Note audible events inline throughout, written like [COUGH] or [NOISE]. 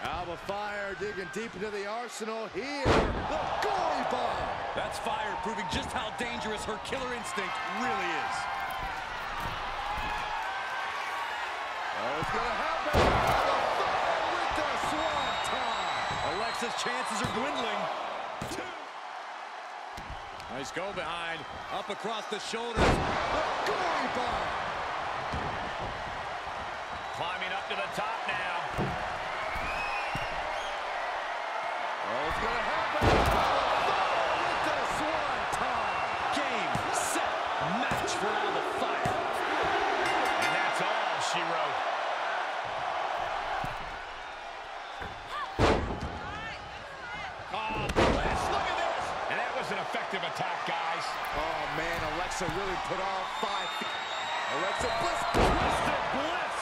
Alba Fyre digging deep into the arsenal here. The Gory bomb. That's Fyre proving just how dangerous her killer instinct really is. Oh, it's gonna happen. Alba Fyre with the swanton. Alexa's chances are dwindling. Nice go behind. Up across the shoulders. The Gory bomb. Climbing up to the top now. Alexa really put all five. Alexa Bliss, twisted Bliss.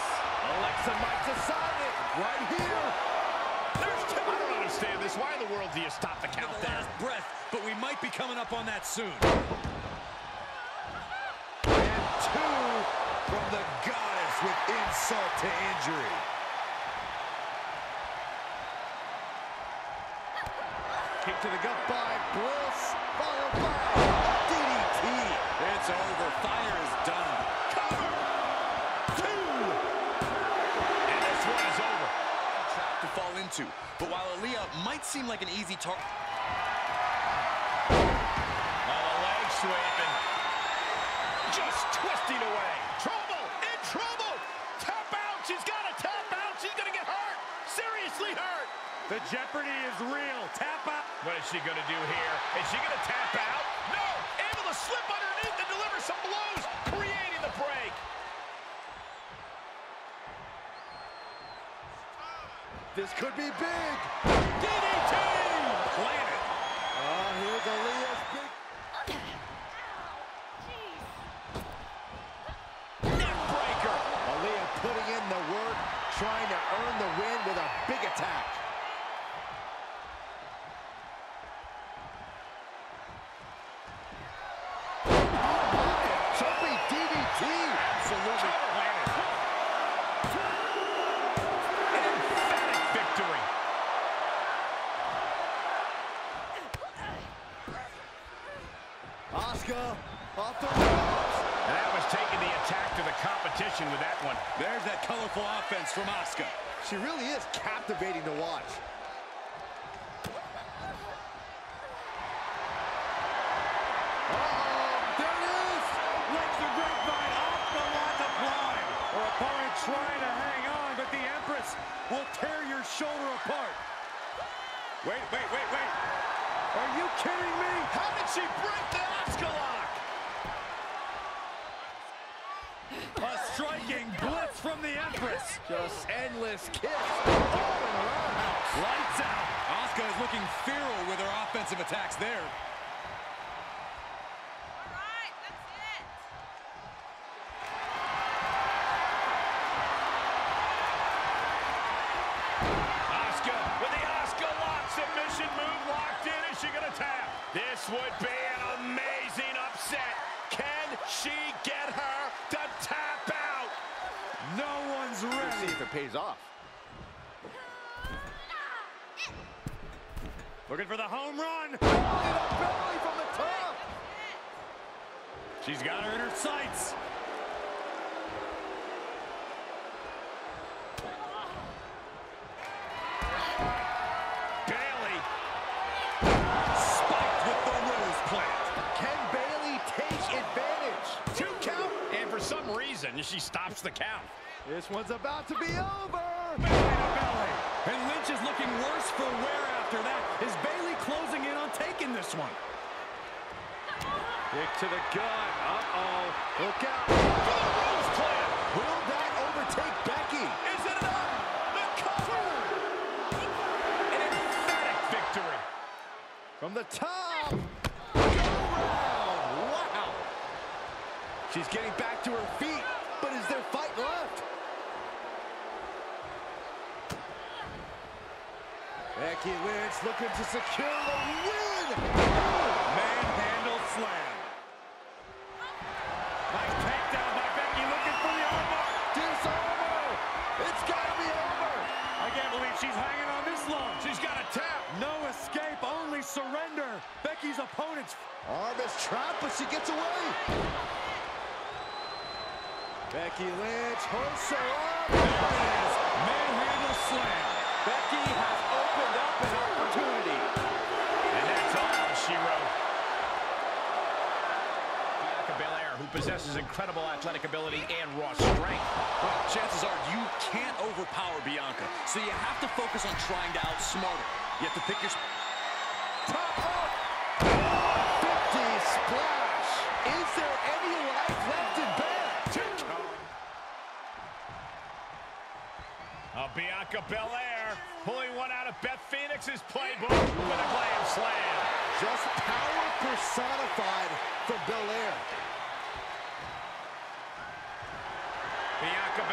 Alexa might decide it right here. There's two. I don't understand this. Why in the world do you stop the count the last breath, but we might be coming up on that soon. And two from the goddess with insult to injury. Kick to the gut by Bliss, It's over. Fyre is done. Cover. Two. And this one is over. Trap to fall into. But while Aliyah might seem like an easy target. Oh, the leg sweeping. Just twisting away. Trouble! In trouble! Tap out! She's got to tap out! She's going to get hurt! Seriously hurt! The jeopardy is real. Tap out. What is she going to do here? Is she going to tap out? No! Slip underneath and deliver some blows, creating the break. This could be big. DDT! Planet. Oh, ah, here's Aliyah's big. Neckbreaker. Aliyah putting in the work, trying to earn the win with a big attack. She really is captivating to watch. Uh-oh, there it is. Like the grapevine off the line to climb. Her opponent trying to hang on, but the Empress will tear your shoulder apart. Wait, wait, wait, wait. Are you kidding me? How did she break the Asuka lock? A striking blitz from the Empress. Just endless kicks all in a roundhouse. Lights out. Asuka is looking feral with her offensive attacks there. Alright, that's it. Asuka with the Asuka lock submission move locked in. Is she going to tap? This would be an amazing upset. Can she get her to tap out? No one's Let's see if it pays off. Looking for the home run. Belly from the top. She's got her in her sights. Bayley. Spiked with the rose plant. Can Bayley take advantage? Two count. And for some reason, she stops the count. This one's about to be over. To belly. And Lynch is looking worse for wear after that. Is Bayley closing in on taking this one? Kick to the gut. Uh-oh. Look out. Will that overtake Becky? Is it enough? The cover. From the top. Wow. She's getting back to her feet, but is there fight left? Becky Lynch looking to secure the win. Becky's opponent's Arm is trapped, but she gets away. Becky Lynch hooks her up. manhandle slam. Becky has opened up an opportunity. And that's all she wrote. Bianca Belair, who possesses incredible athletic ability and raw strength. Well, chances are you can't overpower Bianca, so you have to focus on trying to outsmart her. You have to pick your... Bianca Belair pulling one out of Beth Phoenix's playbook with a glam slam. Just power personified from Belair. Bianca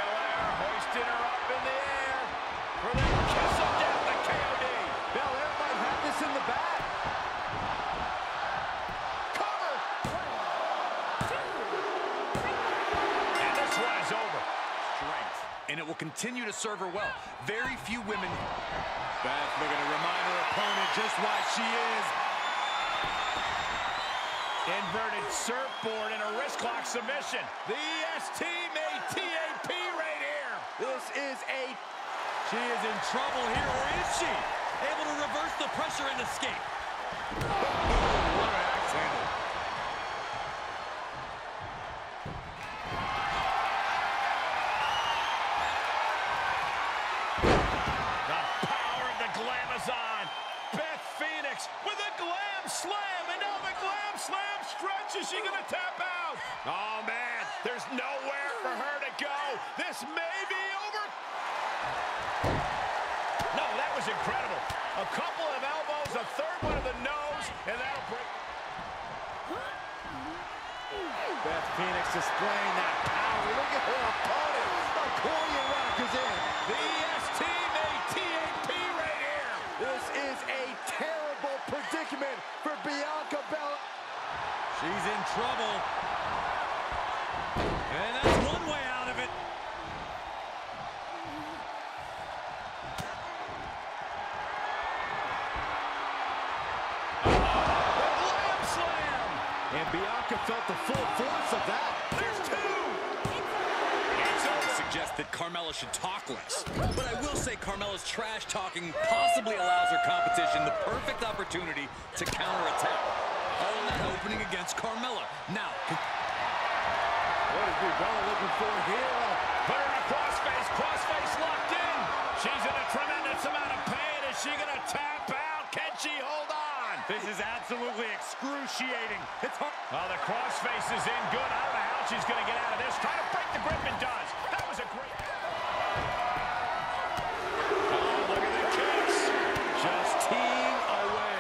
continue to serve her well. Very few women... Beth looking to remind her opponent just why she is. Inverted surfboard and a wrist lock submission. The EST made TAP right here. This is a She is in trouble here, or is she? Able to reverse the pressure and escape. Oh, what an axe handle. The power of the Glamazon. Beth Phoenix with a glam slam. And now the glam slam stretch. Is she going to tap out? Oh, man. There's nowhere for her to go. This may be over. No, that was incredible. A couple of elbows, a third one of the nose, and that'll break. Beth Phoenix displaying that power. Look at her opponent. Accordion rock is in. The EST made TAP right here. This is a terrible predicament for Bianca Belair. She's in trouble. And that's one way out of it. The glam slam. And Bianca felt the full force of that. Carmella should talk less. But I will say Carmella's trash talking possibly allows her competition the perfect opportunity to counterattack. All in that opening against Carmella. Now, What is Brie Bella looking for here? Put her in a crossface. Crossface locked in. She's in a tremendous amount of pain. Is she going to tap out? Can she hold on? This is absolutely excruciating. It's hard. Well, the crossface is in good. I don't know how she's going to get out of this. Trying to break the grip and does. That was a great... Oh, look at the kicks. Just teeing away.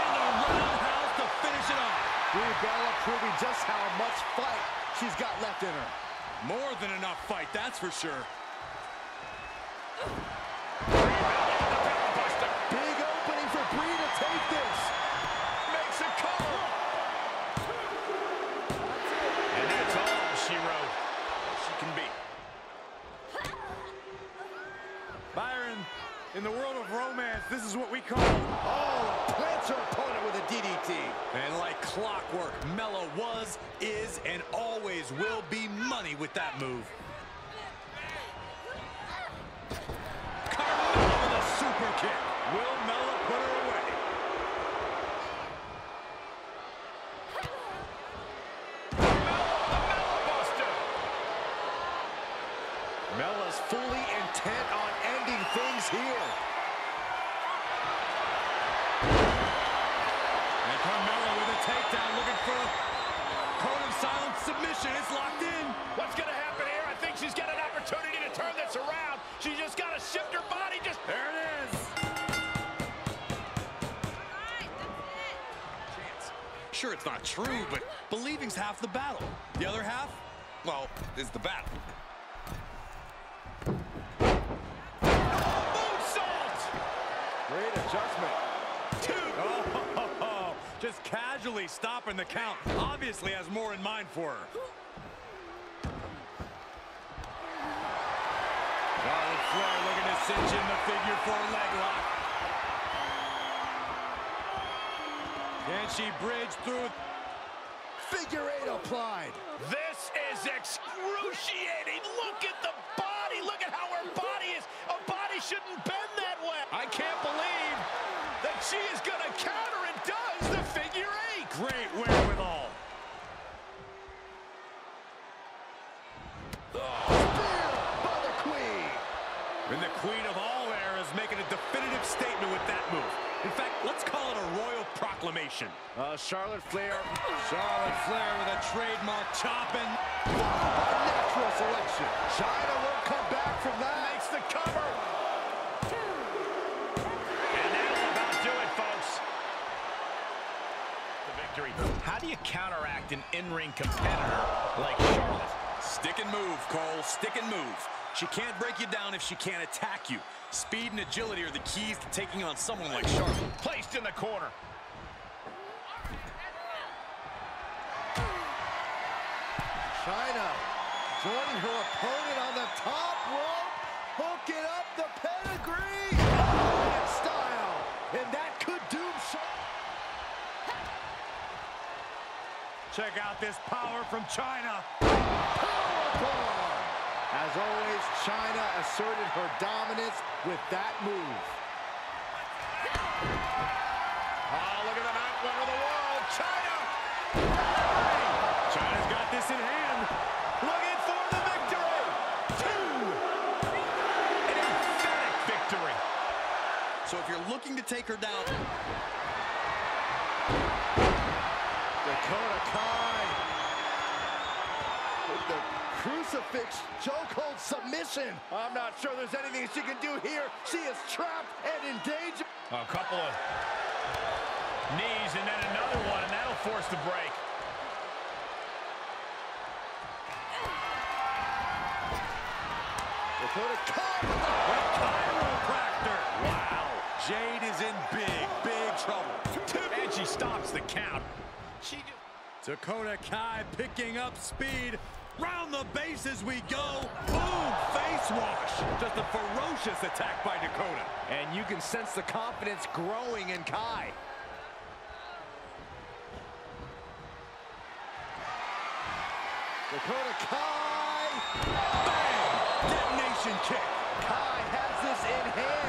And the roundhouse to finish it off. Brie Bella proving just how much fight she's got her. more than enough fight, that's for sure. [LAUGHS] in the world of romance, this is what we call Oh, plants her opponent with a DDT. And like clockwork, Mella was, is, and always will be money with that move. Stopping the count. Obviously has more in mind for her. Charlotte Flair looking to Cinching the figure four leg lock. Can she bridge through? Figure eight applied. This is excruciating. Look at the body. Look at how her body is. A body shouldn't bend that way. I can't believe that she is going to counter and does the figure eight. Great wherewithal. Spear by the queen. And the queen of all eras making a definitive statement with that move. In fact, let's call it a royal proclamation. Uh, Charlotte Flair. Charlotte Flair with a trademark chopping. A natural selection. Chyna won't come back from that. Makes the cover. How do you counteract an in-ring competitor like Charlotte? Stick and move, Cole. Stick and move. She can't break you down if she can't attack you. Speed and agility are the keys to taking on someone like Charlotte. Placed in the corner. Chyna joining her opponent on the top rope. Hooking up the pedigree. Oh, style. And that could doom Charlotte. Check out this power from Chyna. As always, Chyna asserted her dominance with that move. Oh, look at the ninth one of the world. Chyna. Chyna's got this in hand. Looking for the victory. Two. An emphatic victory. So if you're looking to take her down, Dakota Kai with the crucifix chokehold submission. I'm not sure there's anything she can do here. She is trapped and in danger. A couple of knees and then another one, and that'll force the break. Dakota Kai with the Chiropractor. Wow. Jade is in big, big trouble. And she stops the count. Dakota Kai picking up speed. Round the bases we go. Boom! Face wash. Just a ferocious attack by Dakota. And you can sense the confidence growing in Kai. Dakota Kai. Bang! Detonation kick. Kai has this in hand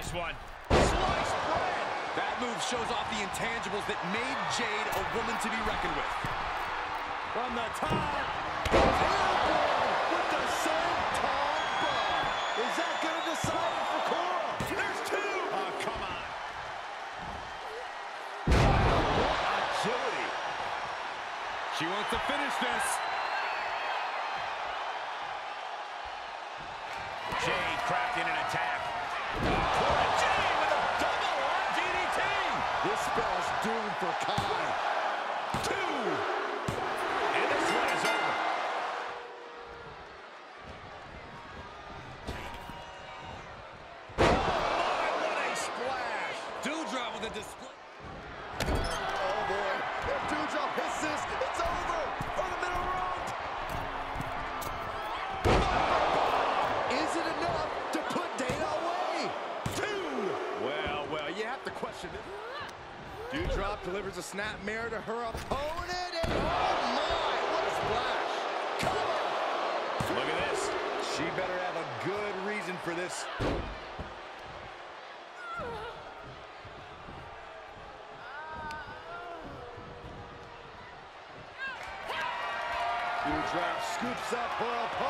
this one. Sliced bread. that move shows off the intangibles that made Jade a woman to be reckoned with. From the top. With the senton bomb. Is that going to decide it for Cora? There's two. Oh, come on. Agility. She wants to finish this. Snap mirror to her opponent, and oh my, what a splash! Cover. Look at this. She better have a good reason for this. Doudrop scoops up her opponent.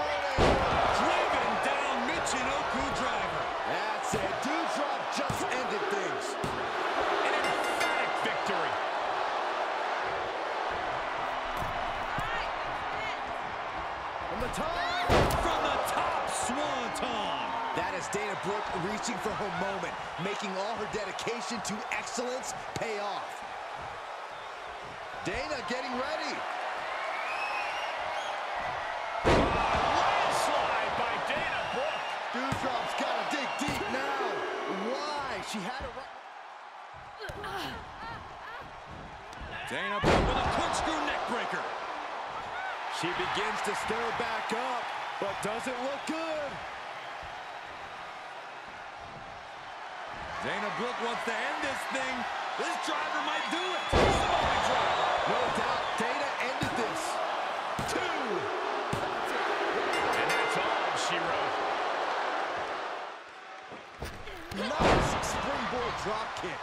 Springboard drop kick.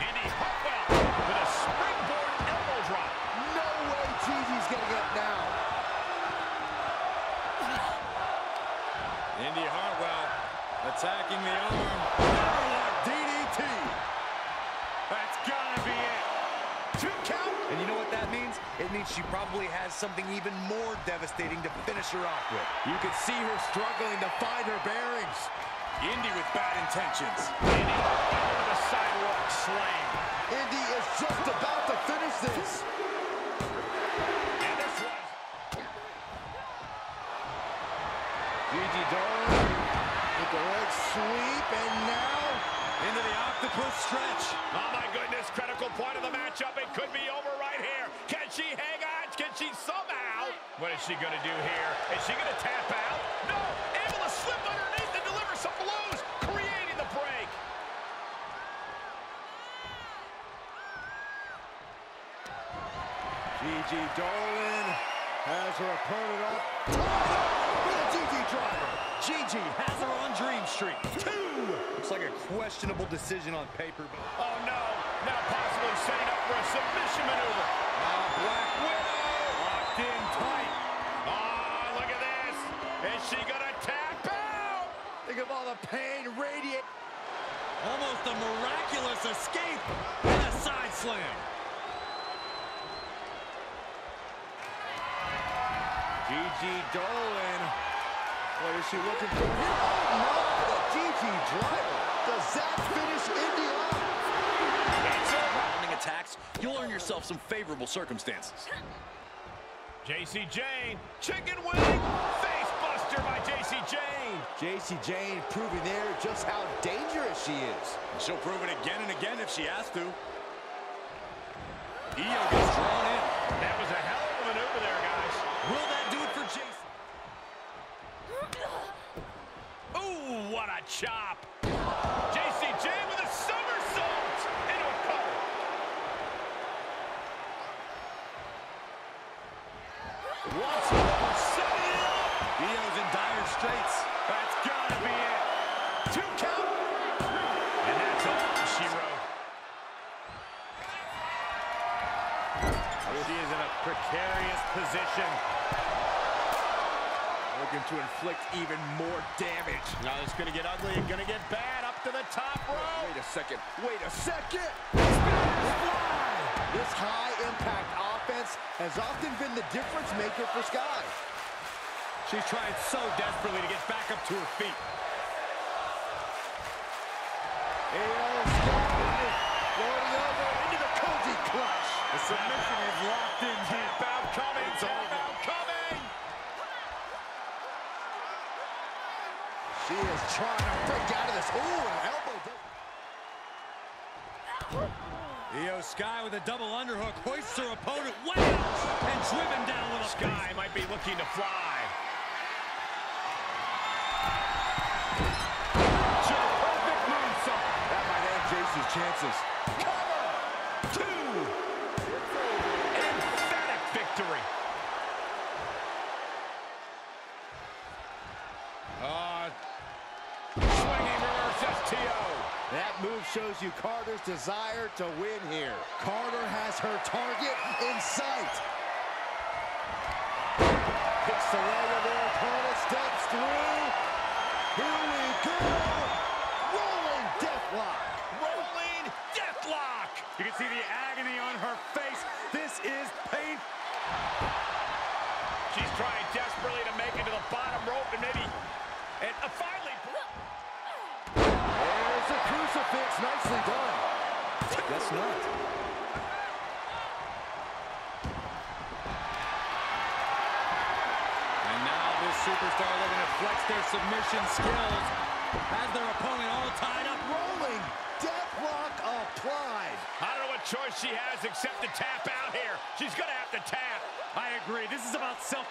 Indi Hartwell with a springboard elbow drop. No way Gigi's getting up now. Indi Hartwell attacking the arm. Hammerlock DDT. That's gotta be it. Two count. And you know what that means? It means she probably has something even more devastating to finish her off with. You can see her struggling to find her bearings. Indi with bad intentions. Indi Hartwell with a sidewalk slam. Indi is just about to finish this. And this was Gigi Dolin with the leg sweep, and now Into the octopus stretch. Oh my goodness, critical point of the matchup. It could be over right here. Can she hang on? Can she somehow? What is she gonna do here? Is she gonna tap out? No! Able to slip underneath and deliver some blows, creating the break. Gigi Dolin has her opponent up. Top with a Gigi driver. Gigi has her on Dream Street. Two. Looks like a questionable decision on paper. but Oh no! Now possibly setting up for a submission maneuver. Now Black Widow! Locked in tight. Oh, look at this! Is she gonna tap out? Think of all the pain radiate. Almost a miraculous escape and a side slam. Gigi Dolin. What is she looking for here? Oh, no, the Gigi driver. Does that finish Indi off? It's. Rounding attacks, you'll earn yourself some favorable circumstances. Jacy Jayne, chicken wing, face buster by Jacy Jayne. Jacy Jayne proving there just how dangerous she is. She'll prove it again and again if she has to. Io gets drawn in. That was a hell of a maneuver there, guys. Will that do it for Jason? Ooh, what a chop. Inflict even more damage. Now it's gonna get ugly and gonna get bad up to the top row. Wait a second. Wait a second. This high-impact offense has often been the difference maker for Sky. She's trying so desperately to get back up to her feet. IYO Sky floating over into the Koji clutch. The submission is locked in deep. Tap out coming. It's over. out coming. She is trying to break out of this. Ooh, an elbow. IYO Sky with a double underhook hoists her opponent way out and driven down with a Sky might be looking to fly. Perfect moonsault. That might end Jacy's chances. Shows you Carter's desire to win here. Carter has her target in sight. Picks the leg of their opponent, steps through. Here we go. Rolling deathlock. Rolling deathlock. You can see the agony on her face. This is pain. She's trying desperately to make it to the bottom rope and maybe, and uh, finally, There's a crucifix. Nicely done. Guess not. And now this superstar looking to flex their submission skills. Has their opponent all tied up. Rolling deathlock applied. I don't know what choice choice she has except to tap out here. She's going to have to tap. I agree. This is about self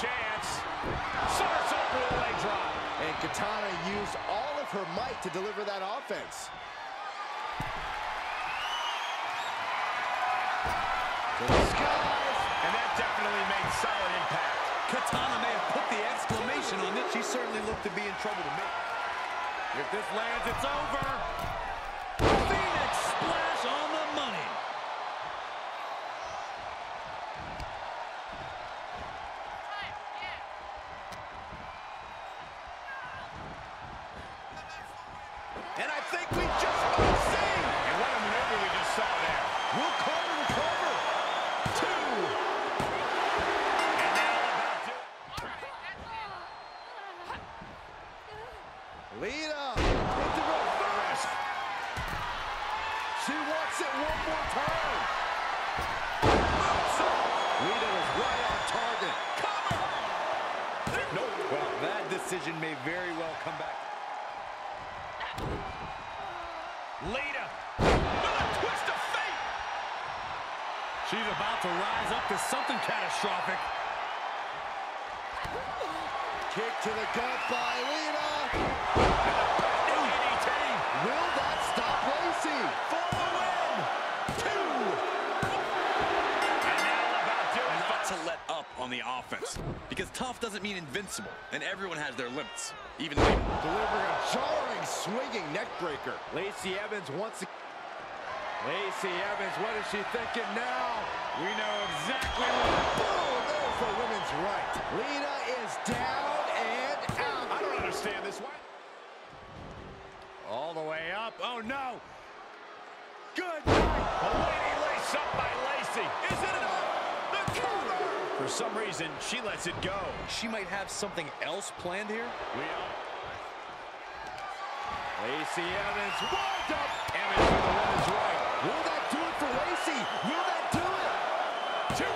chance. Somersault through leg drop. And Katana used all of her might to deliver that offense. To the skies. And that definitely made solid impact. Katana may have put the exclamation on it. She certainly looked to be in trouble to me. If this lands, it's over. Lita into reverse. She wants it one more time. Lita was right on target. Nope. Well, that decision may very well come back. Lita with a twist of fate. She's about to rise up to something catastrophic. Kick to the gut by Lita. DDT. Will that stop Lacey? For the win. Two. And now about to. Not to let up on the offense. Because tough doesn't mean invincible. And everyone has their limits. Even Lita. Delivering a jarring, swinging neck breaker. Lacey Evans once again. Lacey Evans, what is she thinking now? We know exactly what. Boom! There's the women's right. Lita is down understand this one. All the way up. Oh, no. Good A night. lady lace up by Lacey. Is it enough? The cover. For some reason, she lets it go. She might have something else planned here. We are. Lacey Evans wound up. Evans for the women's right. Will that do it for Lacey? Will that do it? Two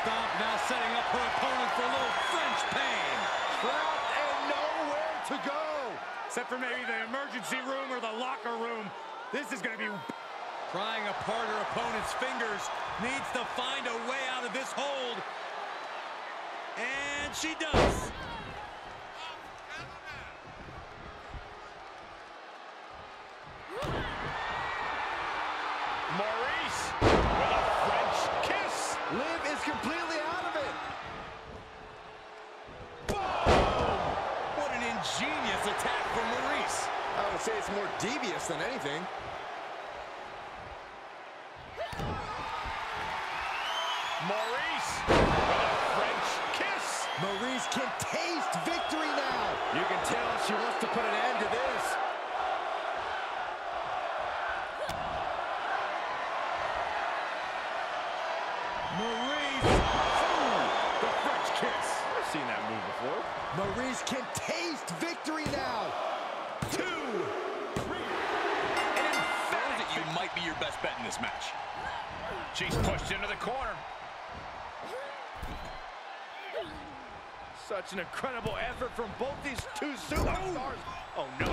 stomp, now setting up her opponent for a little French pain. Trapped and nowhere to go. Except for maybe the emergency room or the locker room. This is going to be prying apart her opponent's fingers. Needs to find a way out of this hold. And she does. Such an incredible effort from both these two superstars. Oh, no.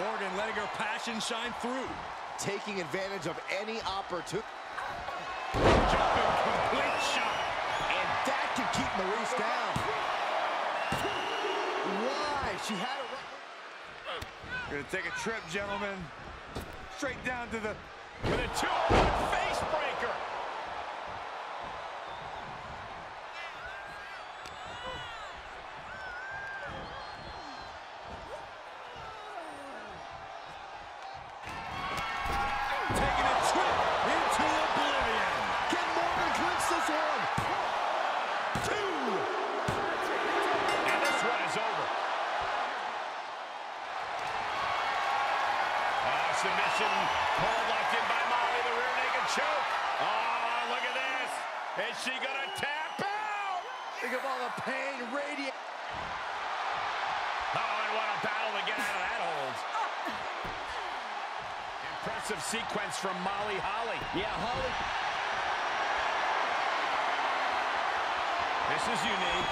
Morgan letting her passion shine through. Taking advantage of any opportunity. Jumping complete shot. And that can keep Maryse down. Why? She had it right. Gonna take a trip, gentlemen. Straight down to the With a two-on from Molly Holly. Yeah, Holly. This is unique.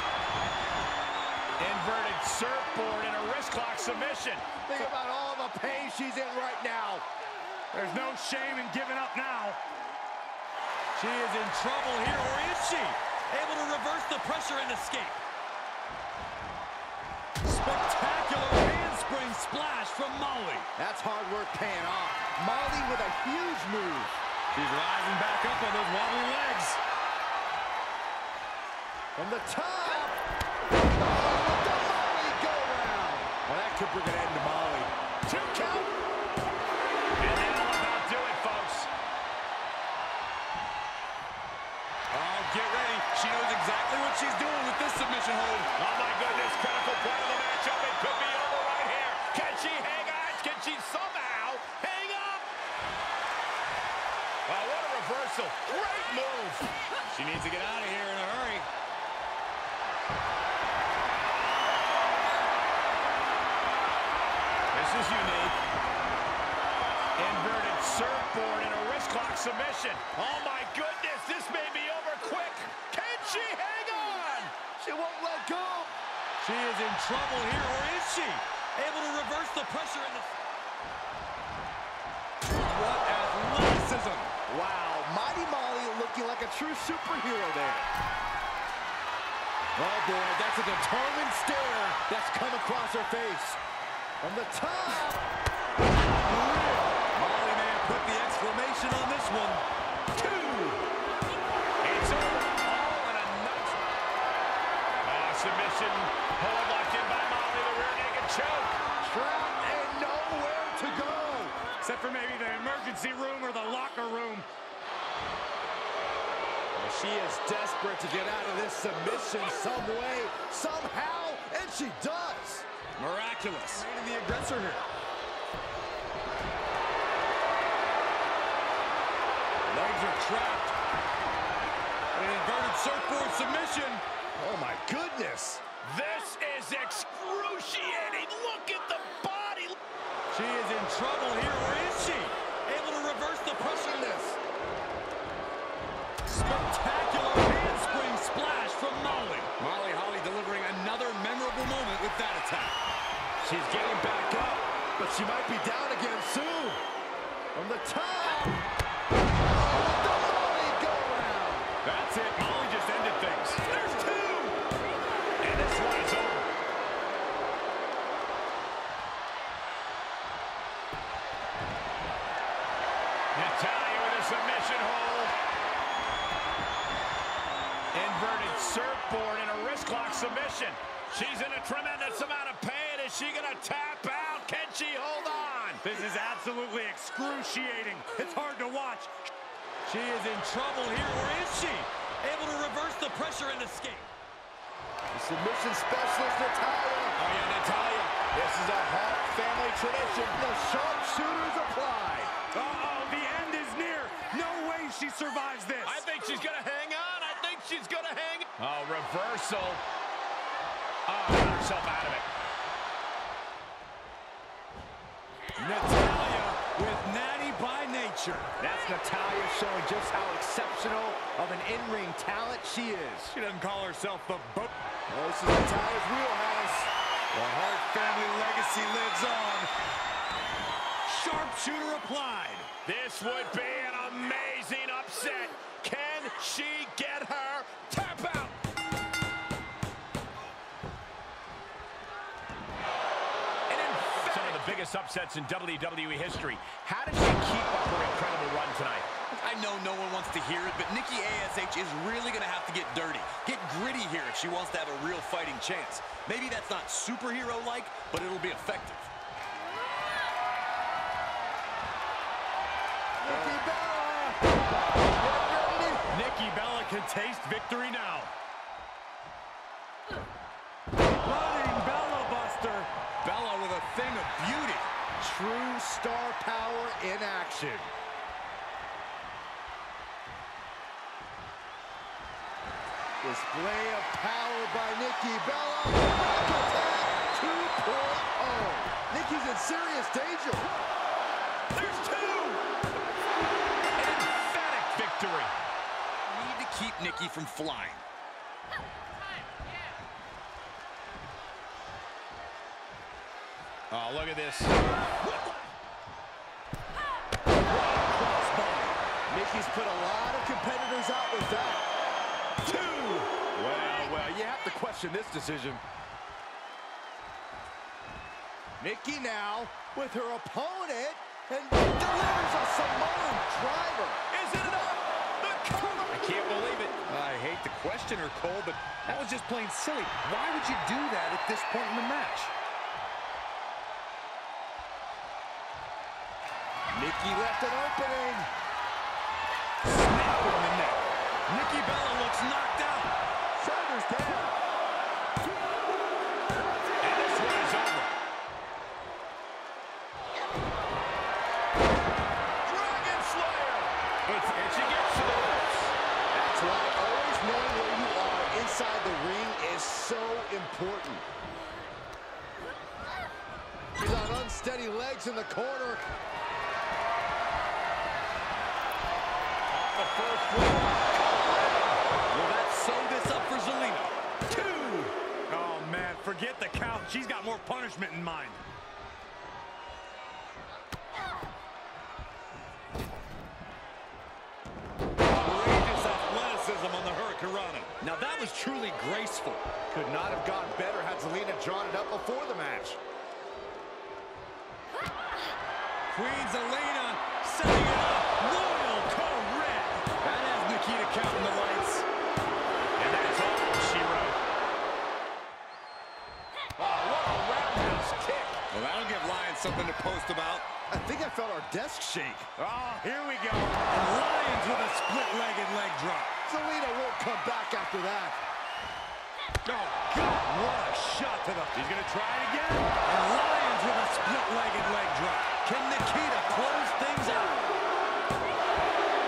Inverted surfboard and a wrist lock submission. Think about all the pain she's in right now. There's no shame in giving up now. She is in trouble here, or is she? Able to reverse the pressure and escape. Spectacular handspring splash from Molly. That's hard work paying off. Molly with a huge move. She's rising back up on those wobbly legs. From the top. Oh, the Molly go round. Well, that could bring an end to Molly. Two count. And that'll about do it, folks. Oh, get ready. She knows exactly what she's doing with this submission hold. Oh, my goodness. Critical part of the matchup. It could be over right here. Can she hang on? Can she somehow hang up? Oh, what a reversal. Great move. She needs to get out of here in a hurry. This is unique. Inverted surfboard and a wrist lock submission. Oh, my goodness. This may be over quick. Can she hang on? She won't let go. She is in trouble here, or is she? Able to reverse the pressure and What athleticism. Wow, looking like a true superhero there. Oh boy, that's a determined stare that's come across her face. From the top. Molly have put the exclamation on this one. Two. It's over. Oh, and a nut. Ah, submission. Hold locked in by Molly. The rear naked choke. Trapped and nowhere to go. Except for maybe the emergency room or the locker room. She is desperate to get out of this submission some way, somehow, and she does. Miraculous. Remaining the aggressor here. Legs are trapped. An inverted surfboard submission. Oh my goodness. This is excruciating. Look at the body. She is in trouble here, or is she? Able to reverse the pressure. This. Spectacular handspring splash from Molly. Molly Holly delivering another memorable moment with that attack. She's getting back up, but she might be down again soon. From the top. Inverted surfboard and a wrist lock submission. She's in a tremendous amount of pain. Is she going to tap out? Can she hold on? This is absolutely excruciating. It's hard to watch. She is in trouble here, or is she? Able to reverse the pressure and escape. The submission specialist, Natalya. Oh, yeah, Natalya. This is a Hart family tradition. The sharpshooters applied. Uh-oh, the end is near. No way she survives this. I think she's going to hang on. I think she's going to hang. Oh, reversal. Oh, got herself out of it. Natalya with natty by nature. That's Natalya showing just how exceptional of an in-ring talent she is. She doesn't call herself the boat. Well, this is Natalya's wheelhouse. The Hart family legacy lives on. Sharpshooter applied. This would be an amazing upset. Can she get her? Tap out. An emphatic- Some of the biggest upsets in WWE history. How did she keep up her incredible run tonight? I know no one wants to hear it, but Nikki ASH is really going to have to get dirty. Get gritty here if she wants to have a real fighting chance. Maybe that's not superhero-like, but it'll be effective. Can taste victory now. Running Bella Buster. Bella with a thing of beauty. True star power in action. Display of power by Nikki Bella. Back attack. 2.0. Nikki's in serious danger. There's two! Keep Nikki from flying. Oh, look at this. Nikki's put a lot of competitors out with that. Two. Well, well, you have to question this decision. Nikki now with her opponent and delivers a Samoan driver. Is it enough? The cover! I can't believe it. I hate to question her, Cole, but that was just plain silly. Why would you do that at this point in the match? Nikki left an opening. Snap in the neck. Nikki Bella looks knocked out. Shoulders down. Graceful. Could not have gotten better had Zelina drawn it up before the match. Queen Zelina setting it up. Royal correct. That has Nikkita counting the lights. And that's all she wrote. Oh, ah, what a roundhouse kick. Well, that'll give Lyons something to post about. I think I felt our desk shake. Oh, here we go. And Lyons with a split-legged leg drop. Zelina won't come back after that. What a shot to the... He's going to try it again. And Lyons with a split-legged leg drop. Can Nikkita close things out?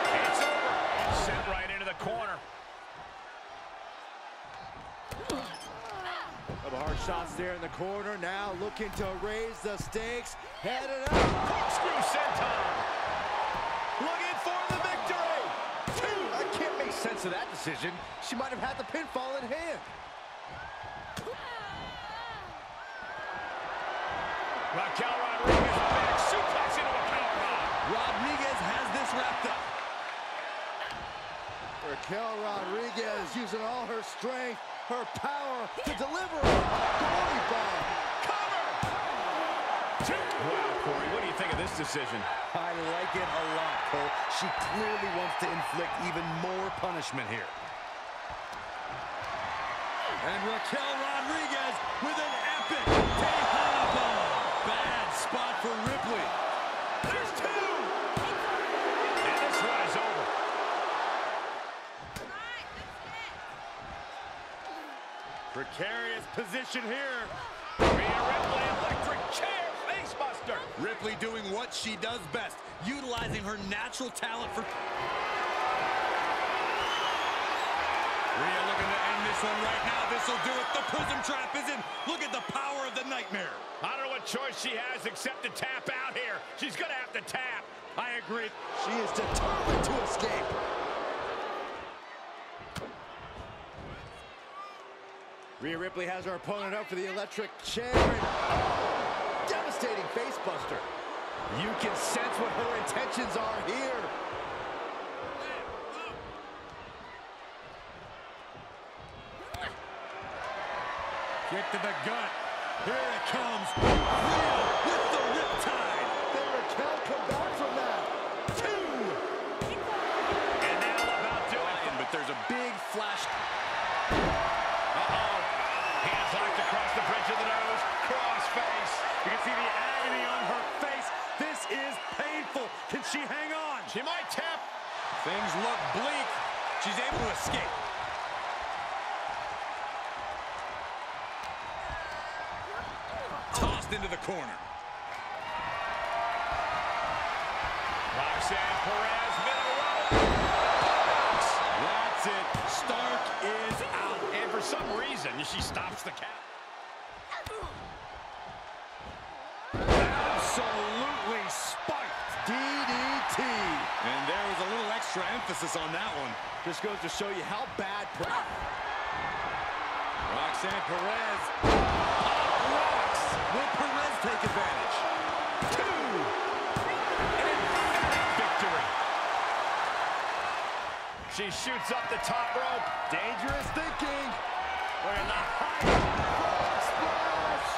It's over. Sent right into the corner. Couple hard shots there in the corner. Now looking to raise the stakes. Headed up. Corkscrew senton. Looking for the victory. Two. I can't make sense of that decision. She might have had the pinfall in hand. Raquel Rodriguez back suplex into a powerbomb. Rodriguez has this wrapped up. Raquel Rodriguez using all her strength, her power to deliver a glory bomb. Cover. Two. Wow, Corey, what do you think of this decision? I like it a lot, Cole. She clearly wants to inflict even more punishment here. And Raquel Rodriguez with an epic for Ripley. There's two. And this one is over. Precarious position here. Rhea Ripley, electric chair, face buster. Ripley doing what she does best, utilizing her natural talent for... Rhea looking to this one right now. This will do it. The prism trap is in. Look at the power of the nightmare. I don't know what choice she has except to tap out here. She's going to have to tap. I agree. She is determined to escape. Rhea Ripley has her opponent up for the electric chair. And, oh, devastating face buster. You can sense what her intentions are here. Kick to the gut. Here it comes. With the riptide. Then Raquel come back from that. Two. And now about to it. But there's a big flash. Uh-oh. Hands locked across the bridge of the nose. Cross face. You can see the agony on her face. This is painful. Can she hang on? She might tap. Things look bleak. She's able to escape. Into the corner. Roxanne Perez, middle row. That's it. Stark is out. And for some reason, she stops the count. Absolutely spiked. DDT. And there was a little extra emphasis on that one. Just goes to show you how bad... Roxanne Perez. Will Perez take advantage? Two. An emphatic victory. She shoots up the top rope. Dangerous thinking. Look at the. Frog splash.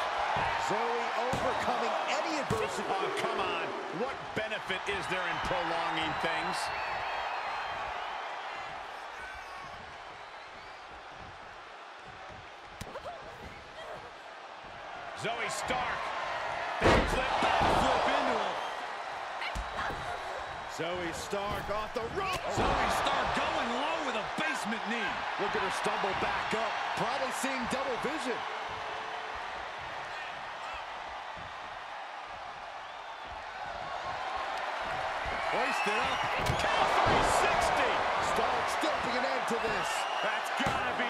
Zoe overcoming any adversity. Oh, come on. What benefit is there in prolonging things? Stark. Backflip, backflip into him. Zoe Stark off the rope. Zoe Stark going low with a basement knee. Look at her stumble back up. Probably seeing double vision. Hoisted up. 360. Stark still an end to this. That's gotta be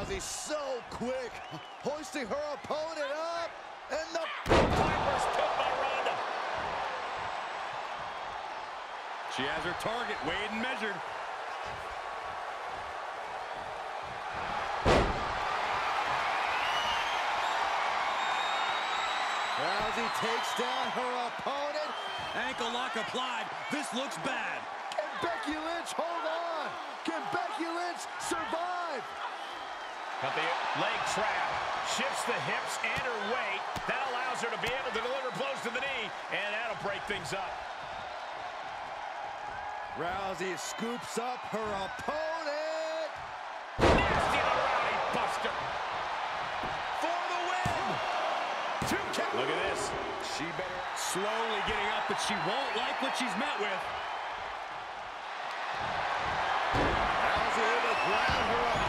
Rousey so quick. Hoisting her opponent up. And the Piper's Pit by Ronda. She has her target weighed and measured. Rousey takes down her opponent. Ankle lock applied. This looks bad. Can Becky Lynch hold on? Can Becky Lynch survive? Got the leg trap. Shifts the hips and her weight. That allows her to be able to deliver blows to the knee. And that'll break things up. Rousey scoops up her opponent. Nasty little rowdy buster. For the win. Two count. Look at this. She better slowly getting up, but she won't like what she's met with. Rousey able to ground her opponent.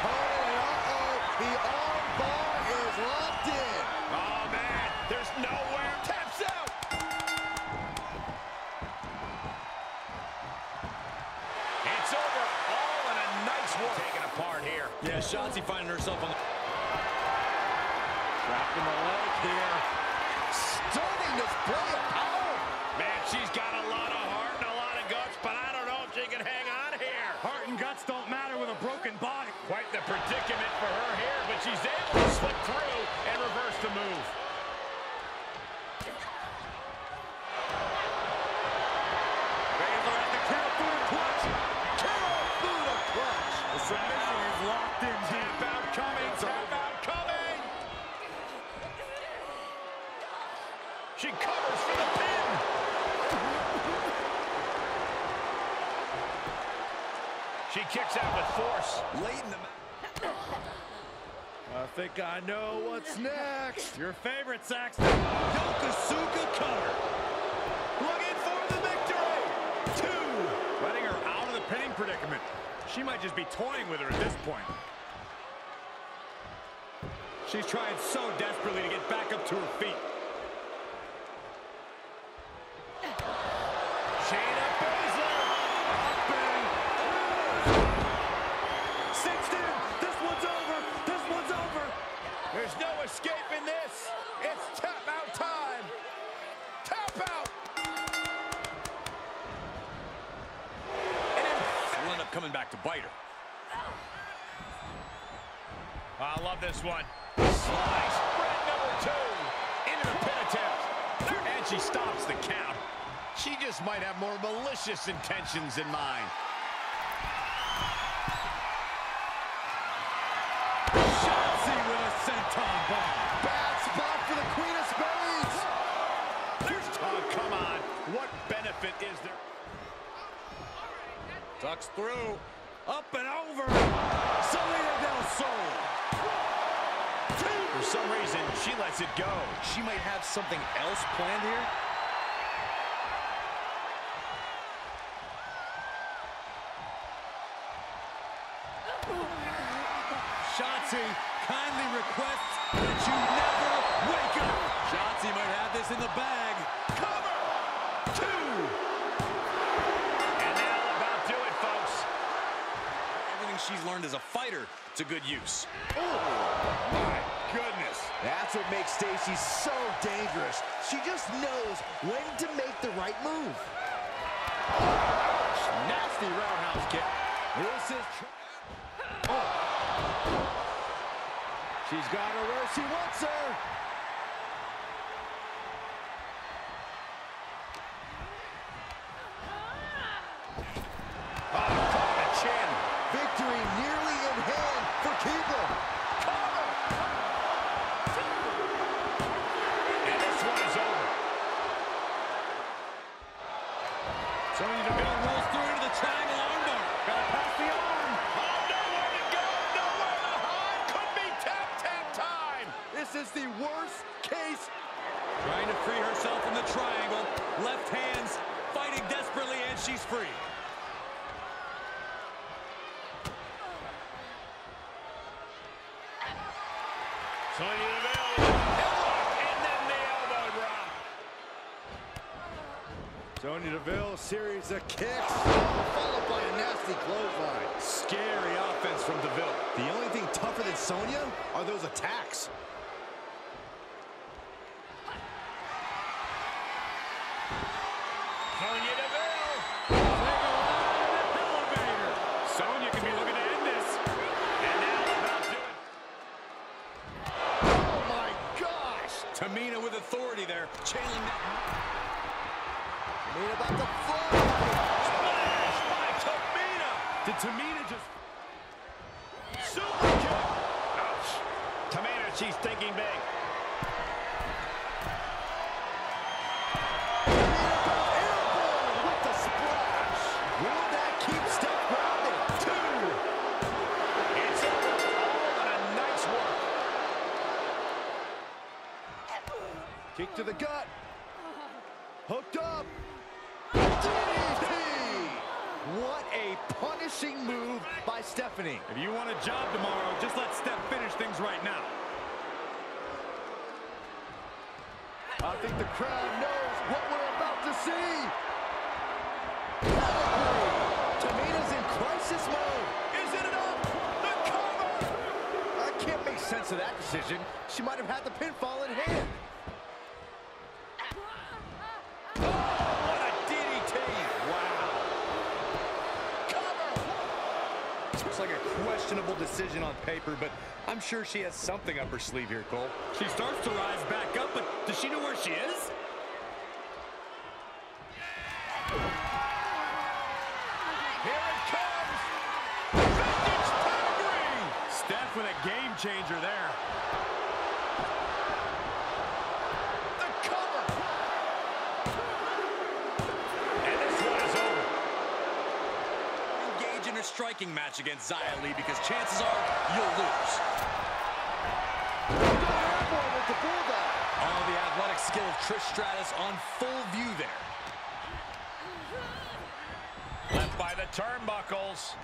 And uh-oh, the arm bar is locked in. Oh, man. There's nowhere. Taps out. It's over. All in a nice work. Taken apart here. Yeah, Shotzi finding herself on the... Trapped in the leg here. Stunning display of power. Man, she's got a lot of heart and a lot of guts, but I don't know if she can hang on here. Heart and guts don't matter with a broken body. Quite the predicament for her here, but she's able to slip through and reverse the move. Baszler at the count for a clutch. Carol Buddha clutch. The submission is locked in. Tap out coming, tap out coming. She covers for the pin. She kicks out with force. Late in the match. I think I know what's next. Your favorite, Saxton. Yokosuka cutter. Looking for the victory. Two. Letting her out of the pinning predicament. She might just be toying with her at this point. She's trying so desperately to get back up to her feet. Intentions in mind. Shotzi with a senton bomb. Bad spot for the Queen of Spades. Oh, come on. What benefit is there? Tucks through. Up and over. Selena Del Sol. For some reason, she lets it go. She might have something else planned here. Shotzi kindly requests that you never wake up. Shotzi might have this in the bag. Cover. Two. And that'll about do it, folks. Everything she's learned learned as a fighter to good use. Oh, my goodness. That's what makes Stacy so dangerous. She just knows when to make the right move. Nasty roundhouse kick. This is... She's got her where she wants her. Oh, caught the chin. Victory nearly in hand for Keegan. And this one is over. Sonya Deville rolls through into the triangle armbar. Gotta pass the arm. Oh, nowhere to go, nowhere to hide. Could be tap, tap time. This is the worst case. Trying to free herself from the triangle. Left hands fighting desperately, and she's free. Sonya Deville with a headlock and then the elbow drop. Sonya Deville, series of kicks, followed by a nasty clothesline. Scary offense from Deville. The only thing tougher than Sonya are those attacks. Sonya Deville. Elevator. Sonya can be looking to end this. And now about to it. Oh my gosh! Tamina with authority there, channeling that. Made about the floor. Smash by Tamina. Did Tamina just... Super kick. Ouch. Tamina, she's thinking big. Airborne with the splash. Will that keep Steph grounded? Two. It's over. All in a nice work. Kick to the gut. Hooked up. DDT. What a punishing move by Stephanie. If you want a job tomorrow, just let Steph finish things right now. I think the crowd knows what we're about to see. Tamina's in crisis mode. Is it enough? The cover. I can't make sense of that decision. She might have had the pinfall in hand. Questionable decision on paper, but I'm sure she has something up her sleeve here, Cole. She starts to rise back up, but does she know where she is? Here it comes. Vintage pedigree. Steph with a game changer there. Striking match against Xia Li because chances are you'll lose. All the athletic skill of Trish Stratus on full view there. Left by the turnbuckles.